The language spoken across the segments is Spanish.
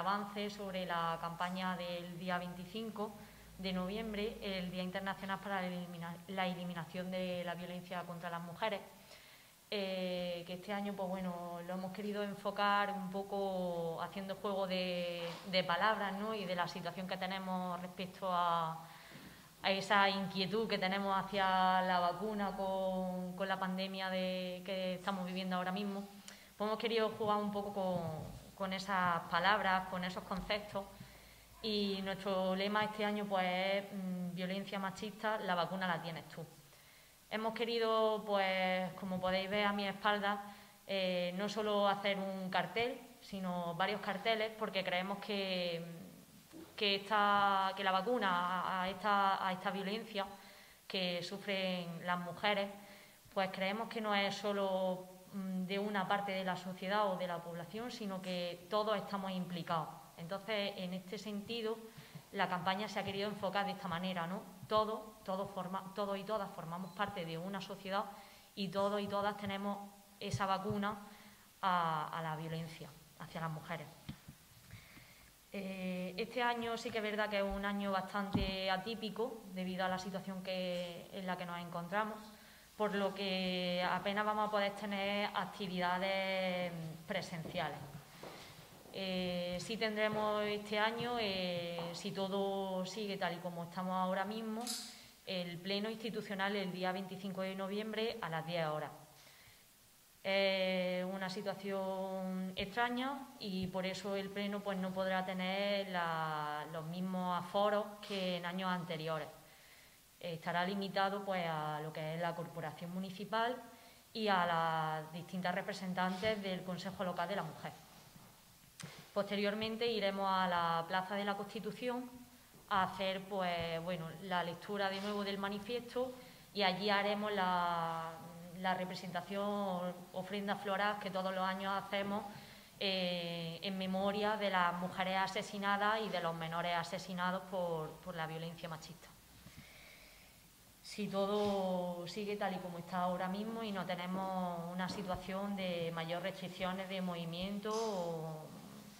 avance sobre la campaña del día 25 de noviembre, el Día Internacional para la Eliminación de la Violencia contra las Mujeres, eh, que este año pues bueno, lo hemos querido enfocar un poco haciendo juego de, palabras ¿no? y de la situación que tenemos respecto a, esa inquietud que tenemos hacia la vacuna con, la pandemia de, que estamos viviendo ahora mismo. Pues hemos querido jugar un poco con, con esas palabras, con esos conceptos. Y nuestro lema este año pues es mm, violencia machista, la vacuna la tienes tú. Hemos querido, pues, como podéis ver a mi espalda, eh, no solo hacer un cartel, sino varios carteles, porque creemos que, que, esta, que la vacuna a esta, a esta violencia que sufren las mujeres, pues creemos que no es solo Mm, de una parte de la sociedad o de la población, sino que todos estamos implicados. Entonces, en este sentido, la campaña se ha querido enfocar de esta manera, ¿no? Todos, todos, forma, y todas formamos parte de una sociedad y todos y todas tenemos esa vacuna a, la violencia hacia las mujeres. Eh, este año sí que es verdad que es un año bastante atípico debido a la situación en la que nos encontramos por lo que apenas vamos a poder tener actividades presenciales. Eh, sí tendremos este año, eh, si todo sigue tal y como estamos ahora mismo, el pleno institucional el día 25 de noviembre a las 10 horas. Es una situación extraña y por eso el pleno pues, no podrá tener los mismos aforos que en años anteriores estará limitado pues, a lo que es la corporación municipal y a las distintas representantes del Consejo Local de la Mujer. Posteriormente iremos a la Plaza de la Constitución a hacer pues, bueno, la lectura de nuevo del manifiesto y allí haremos la, representación ofrenda floral que todos los años hacemos eh, en memoria de las mujeres asesinadas y de los menores asesinados por la violencia machista si todo sigue tal y como está ahora mismo y no tenemos una situación de mayor restricciones de movimiento,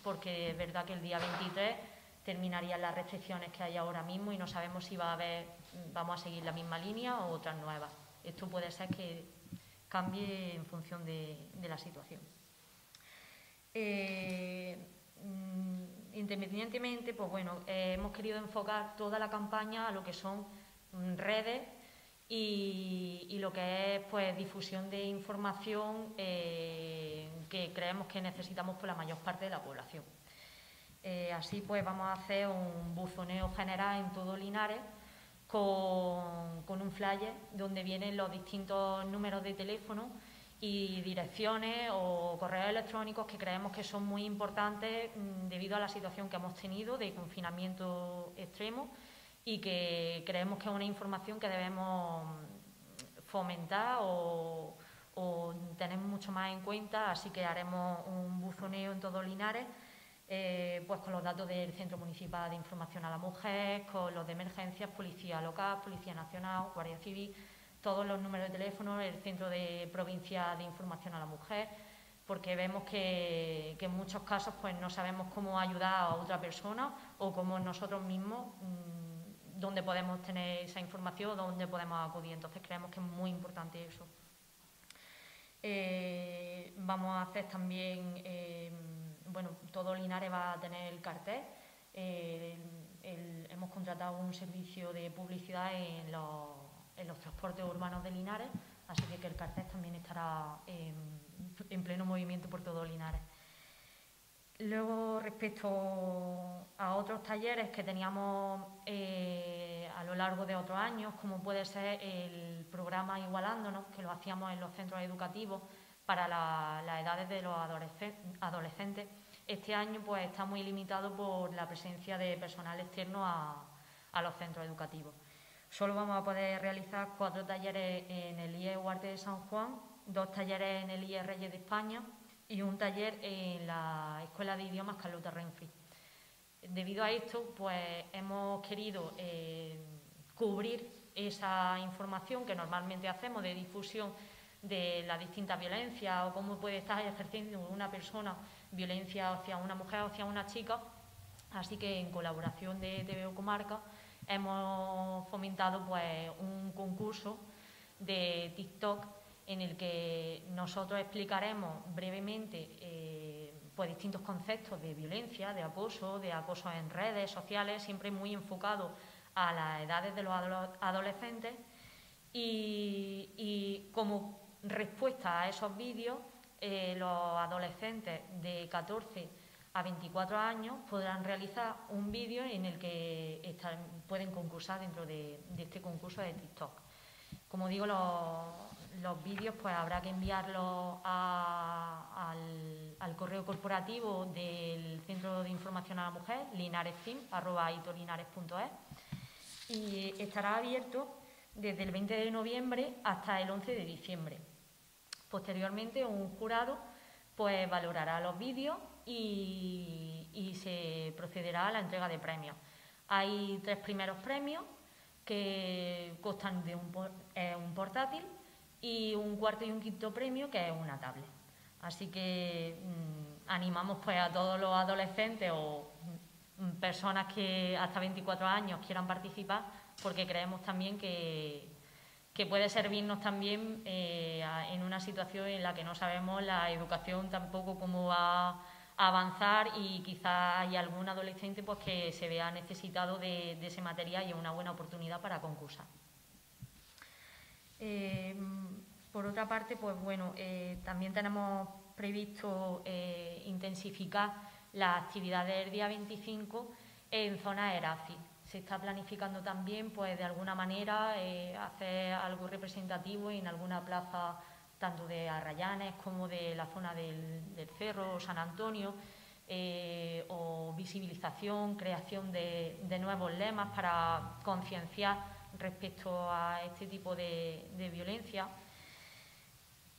porque es verdad que el día 23 terminarían las restricciones que hay ahora mismo y no sabemos si va a haber, vamos a seguir la misma línea o otras nuevas. Esto puede ser que cambie en función de, la situación. Eh, mm, pues bueno, eh, hemos querido enfocar toda la campaña a lo que son redes y, lo que es pues difusión de información eh, que creemos que necesitamos por la mayor parte de la población. Eh, así pues vamos a hacer un buzoneo general en todo Linares con, con, un flyer donde vienen los distintos números de teléfono y direcciones o correos electrónicos que creemos que son muy importantes mm, debido a la situación que hemos tenido de confinamiento extremo y que creemos que es una información que debemos fomentar o, tener mucho más en cuenta, así que haremos un buzoneo en todo Linares, eh, pues con los datos del Centro Municipal de Información a la Mujer, con los de emergencias, Policía Local, Policía Nacional, Guardia Civil, todos los números de teléfono, el Centro de Provincia de Información a la Mujer, porque vemos que, en muchos casos pues no sabemos cómo ayudar a otra persona o cómo nosotros mismos mm, dónde podemos tener esa información, dónde podemos acudir. Entonces creemos que es muy importante eso. Eh, vamos a hacer también, eh, bueno, todo Linares va a tener el cartel. Eh, hemos contratado un servicio de publicidad en los, en los, transportes urbanos de Linares, así que, el cartel también estará en pleno movimiento por todo Linares. Luego, respecto a otros talleres que teníamos eh, a lo largo de otros años, como puede ser el programa Igualándonos, que lo hacíamos en los centros educativos para las edades de los adolescentes, este año pues, está muy limitado por la presencia de personal externo a, los centros educativos. Solo vamos a poder realizar cuatro talleres en el IE Huarte de San Juan, dos talleres en el IE Reyes de España, y un taller en la Escuela de Idiomas Carlota Renfri. Debido a esto, pues hemos querido eh, cubrir esa información que normalmente hacemos de difusión de la distinta violencia o cómo puede estar ejerciendo una persona violencia hacia una mujer o hacia una chica. Así que en colaboración de TVO Comarca hemos fomentado pues, un concurso de TikTok en el que nosotros explicaremos brevemente eh, pues, distintos conceptos de violencia, de acoso, de acoso en redes sociales, siempre muy enfocado a las edades de los adolescentes y, como respuesta a esos vídeos, eh, los adolescentes de 14 a 24 años podrán realizar un vídeo en el que pueden concursar dentro de, este concurso de TikTok. Como digo, los, vídeos pues habrá que enviarlos al, correo corporativo del Centro de Información a la Mujer, linaresfilm.es y estará abierto desde el 20 de noviembre hasta el 11 de diciembre. Posteriormente, un jurado pues valorará los vídeos y, se procederá a la entrega de premios. Hay tres primeros premios que constan de un, un portátil y un cuarto y un quinto premio que es una tablet. Así que mm, animamos pues a todos los adolescentes o mm, personas que hasta 24 años quieran participar porque creemos también que, puede servirnos también eh, en una situación en la que no sabemos la educación tampoco cómo va a avanzar y quizá hay algún adolescente pues que se vea necesitado de, ese material y es una buena oportunidad para concursar. Eh, por otra parte, pues bueno, eh, también tenemos previsto intensificar las actividades del día 25 en zonas ERAFI se está planificando también, pues de alguna manera, eh, hacer algo representativo en alguna plaza, tanto de Arrayanes como de la zona del, Cerro, San Antonio, eh, o visibilización, creación de, nuevos lemas para concienciar respecto a este tipo de, violencia.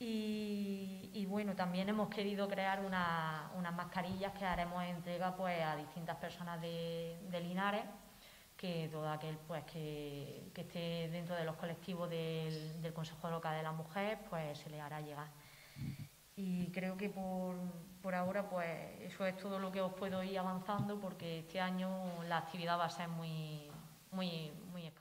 Y, bueno, también hemos querido crear unas mascarillas que haremos entrega pues, a distintas personas de Linares que todo aquel pues que, esté dentro de los colectivos del, Consejo Local de la Mujer pues se le hará llegar. Y creo que por, por, ahora pues eso es todo lo que os puedo ir avanzando porque este año la actividad va a ser muy, muy, muy.